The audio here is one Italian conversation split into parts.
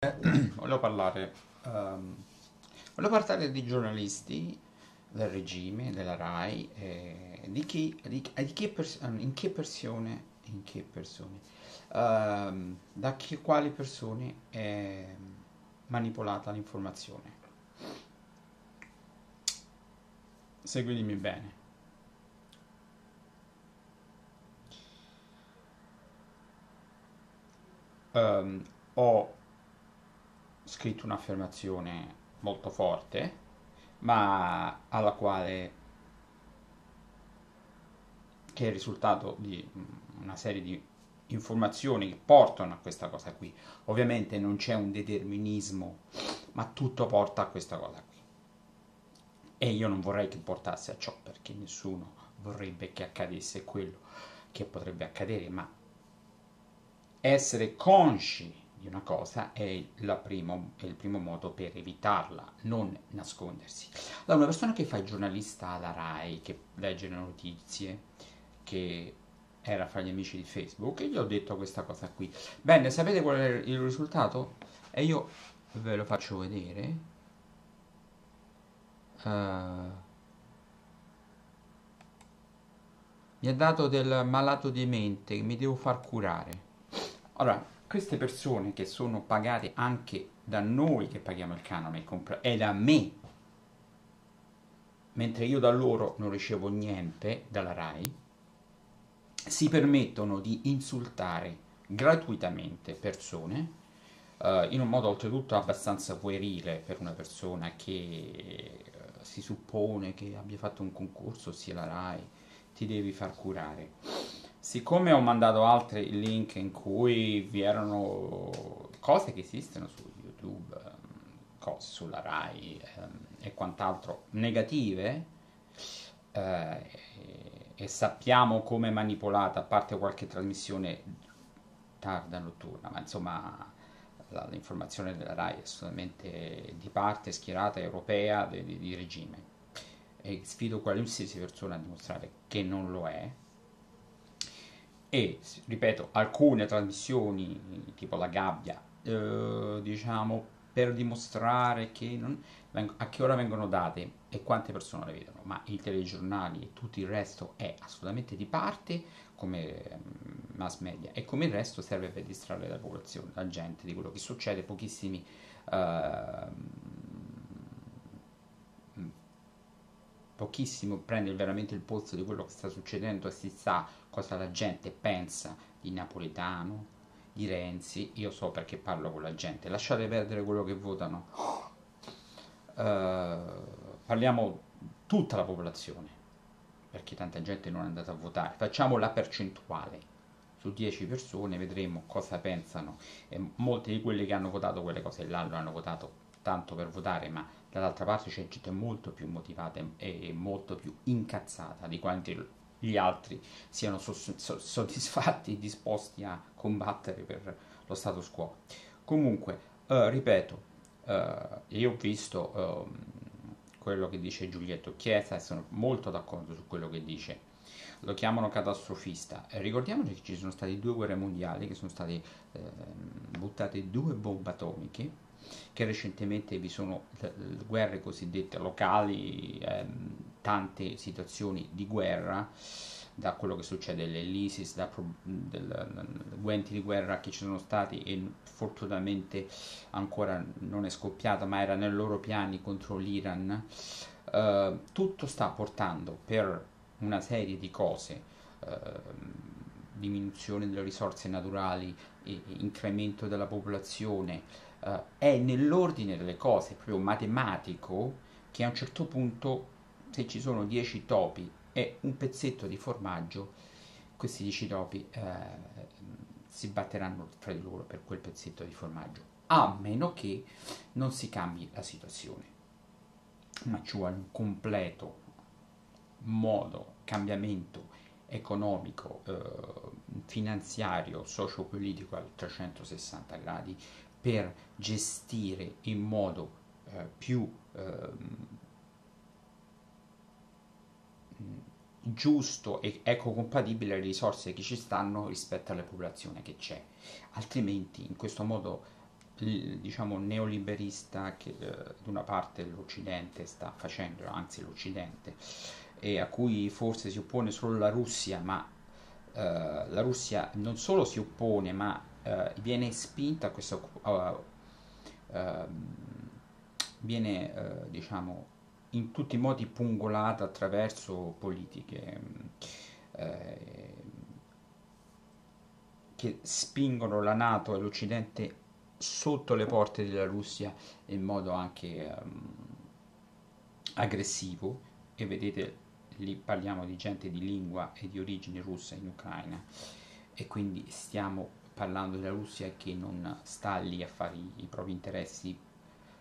volevo parlare, ehm, volevo parlare di giornalisti del regime, della RAI, eh, di chi, di, di che pers- in che persone, in che persone, ehm, da chi, quali persone è manipolata l'informazione. Seguitemi bene. Ehm, ho scritto un'affermazione molto forte, ma alla quale che è il risultato di una serie di informazioni che portano a questa cosa qui. Ovviamente non c'è un determinismo, ma tutto porta a questa cosa qui. E io non vorrei che portasse a ciò, perché nessuno vorrebbe che accadesse quello che potrebbe accadere, ma essere consci di una cosa è, primo, è, il primo modo per evitarla, non nascondersi. Allora, una persona che fa il giornalista alla RAI, che legge le notizie, che era fra gli amici di Facebook, e gli ho detto questa cosa qui. Bene, sapete qual è il risultato? E io ve lo faccio vedere. Uh, mi ha dato del malato di mente mi devo far curare. Allora, queste persone che sono pagate anche da noi che paghiamo il canone e da me, mentre io da loro non ricevo niente dalla RAI, si permettono di insultare gratuitamente persone uh, in un modo oltretutto abbastanza puerile per una persona che uh, si suppone che abbia fatto un concorso, sia la RAI, ti devi far curare siccome ho mandato altri link in cui vi erano cose che esistono su YouTube, ehm, cose sulla RAI ehm, e quant'altro negative, eh, e sappiamo come è manipolata, a parte qualche trasmissione tarda notturna, ma insomma l'informazione della RAI è assolutamente di parte schierata europea di, di, di regime. E sfido qualsiasi persona a dimostrare che non lo è e, ripeto, alcune trasmissioni, tipo la gabbia, eh, diciamo, per dimostrare che non, a che ora vengono date e quante persone le vedono, ma i telegiornali e tutto il resto è assolutamente di parte come mm, mass media e come il resto serve per distrarre la popolazione, la gente di quello che succede, pochissimi... Uh, pochissimo prende veramente il polso di quello che sta succedendo e si sa cosa la gente pensa di Napoletano, di Renzi, io so perché parlo con la gente, lasciate perdere quello che votano, uh, parliamo tutta la popolazione, perché tanta gente non è andata a votare, facciamo la percentuale su 10 persone, vedremo cosa pensano. E molti di quelli che hanno votato quelle cose là lo hanno votato tanto per votare, ma dall'altra parte c'è gente molto più motivata e molto più incazzata di quanti gli altri siano soddisfatti e disposti a combattere per lo status quo. Comunque, uh, ripeto, uh, io ho visto uh, quello che dice Giulietto Chiesa e sono molto d'accordo su quello che dice. Lo chiamano catastrofista. Ricordiamoci che ci sono state due guerre mondiali, che sono state ehm, buttate due bombe atomiche che recentemente vi sono guerre cosiddette locali, ehm, tante situazioni di guerra, da quello che succede all'ISIS, da pro- guenti di guerra che ci sono stati e fortunatamente ancora non è scoppiata, ma era nei loro piani contro l'Iran, eh, tutto sta portando per una serie di cose, eh, diminuzione delle risorse naturali, incremento della popolazione, uh, è nell'ordine delle cose, proprio matematico, che a un certo punto, se ci sono 10 topi e un pezzetto di formaggio, questi 10 topi uh, si batteranno fra di loro per quel pezzetto di formaggio, a meno che non si cambi la situazione. Ma ci vuole un completo modo, cambiamento economico, eh, finanziario, socio-politico a 360 gradi per gestire in modo eh, più eh, giusto e ecocompatibile le risorse che ci stanno rispetto alla popolazione che c'è. Altrimenti in questo modo diciamo neoliberista che eh, da una parte l'Occidente sta facendo, anzi l'Occidente, e a cui forse si oppone solo la Russia, ma eh, la Russia non solo si oppone, ma eh, viene spinta a questo... Ehm, viene, eh, diciamo, in tutti i modi pungolata attraverso politiche eh, che spingono la Nato e l'Occidente sotto le porte della Russia in modo anche um, aggressivo. E vedete lì parliamo di gente di lingua e di origine russa in Ucraina. E quindi stiamo parlando della Russia che non sta lì a fare i, i propri interessi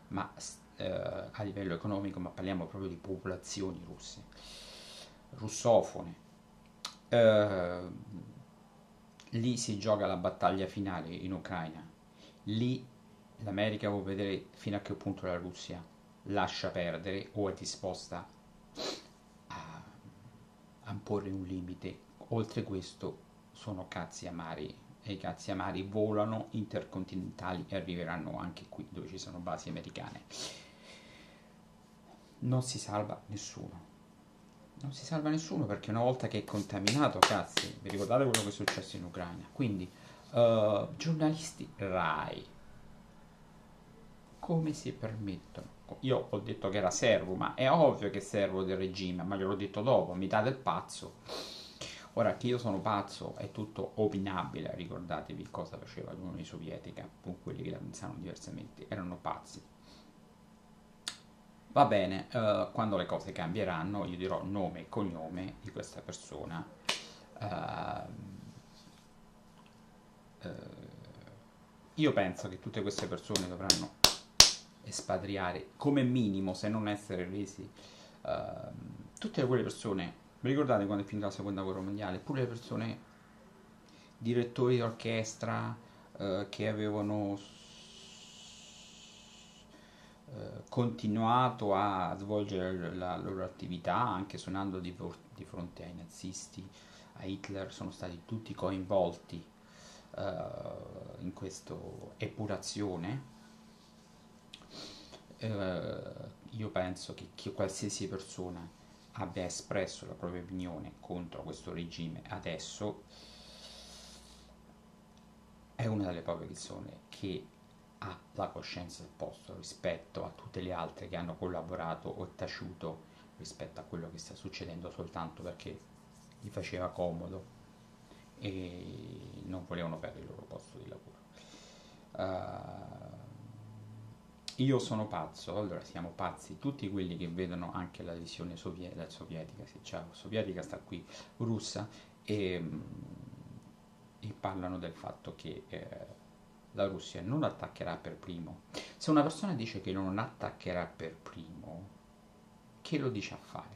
ma eh, a livello economico ma parliamo proprio di popolazioni russe russofone eh, lì si gioca la battaglia finale in Ucraina lì l'America vuole vedere fino a che punto la Russia lascia perdere o è disposta a, a porre un limite. Oltre questo sono cazzi amari e i cazzi amari volano intercontinentali e arriveranno anche qui dove ci sono basi americane. Non si salva nessuno. Non si salva nessuno perché una volta che è contaminato, cazzi, vi ricordate quello che è successo in Ucraina? Quindi uh, giornalisti RAI, come si permettono? Io ho detto che era servo, ma è ovvio che servo del regime, ma gliel'ho detto dopo, metà del pazzo. Ora che io sono pazzo è tutto opinabile, ricordatevi cosa faceva l'Unione Sovietica con quelli che la pensavano diversamente, erano pazzi. Va bene, uh, quando le cose cambieranno io dirò nome e cognome di questa persona. Uh, eh, io penso che tutte queste persone dovranno espatriare come minimo, se non essere resi, eh, tutte quelle persone, vi ricordate quando è finita la seconda guerra mondiale, pure le persone, direttori di orchestra eh, che avevano eh, continuato a svolgere la loro attività anche suonando di, di fronte ai nazisti, a Hitler, sono stati tutti coinvolti uh, in questa epurazione, uh, io penso che, che qualsiasi persona abbia espresso la propria opinione contro questo regime adesso è una delle poche persone che ha la coscienza del posto rispetto a tutte le altre che hanno collaborato o taciuto rispetto a quello che sta succedendo soltanto perché gli faceva comodo e non volevano perdere il loro posto di lavoro. Uh, io sono pazzo, allora siamo pazzi tutti quelli che vedono anche la visione sovietica, sovietica sì, ciao, sovietica sta qui, russa, e, mm, e parlano del fatto che eh, la Russia non attaccherà per primo. Se una persona dice che non attaccherà per primo, che lo dice a fare?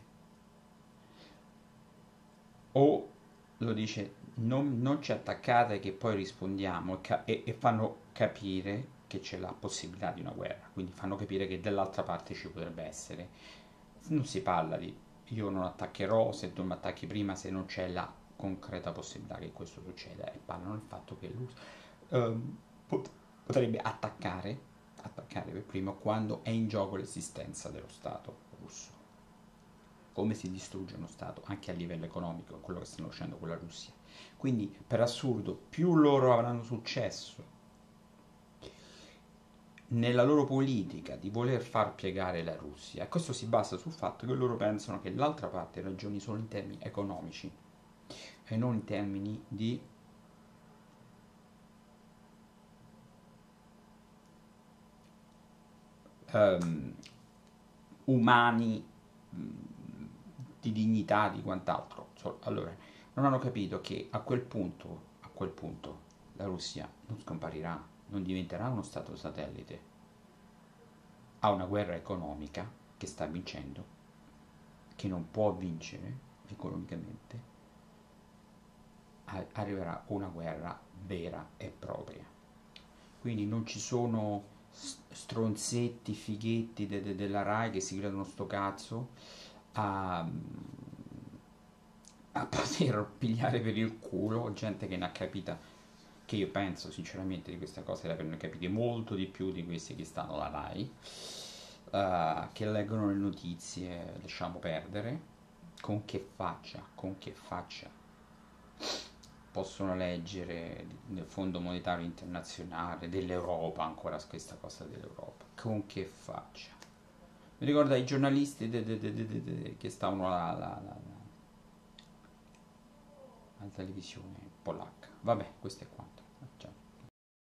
O lo dice non, non ci attaccate che poi rispondiamo e, ca- e, e fanno capire che c'è la possibilità di una guerra, quindi fanno capire che dall'altra parte ci potrebbe essere. Non si parla di io non attaccherò se tu mi attacchi prima se non c'è la concreta possibilità che questo succeda e parlano del fatto che lui pot- potrebbe attaccare, attaccare per primo quando è in gioco l'esistenza dello Stato russo. Come si distrugge uno Stato anche a livello economico, quello che stanno facendo con la Russia. Quindi, per assurdo, più loro avranno successo nella loro politica di voler far piegare la Russia, questo si basa sul fatto che loro pensano che l'altra parte ragioni solo in termini economici e non in termini di um, umani, di dignità, di quant'altro. Allora, non hanno capito che a quel punto, a quel punto la Russia non scomparirà, non diventerà uno Stato satellite. Ha una guerra economica che sta vincendo, che non può vincere economicamente, arriverà una guerra vera e propria. Quindi non ci sono stronzetti, fighetti de- de- della RAI che si credono sto cazzo a a poter pigliare per il culo gente che ne ha capita che io penso sinceramente di questa cosa l'avranno capite molto di più di questi che stanno alla RAI, uh, che leggono le notizie, lasciamo perdere, con che faccia, con che faccia possono leggere nel Fondo Monetario Internazionale, dell'Europa, ancora questa cosa dell'Europa, con che faccia. Mi ricorda i giornalisti de, de, de, che stavano alla, alla, alla, alla televisione polacca. Vabbè, questo è quanto. Chao.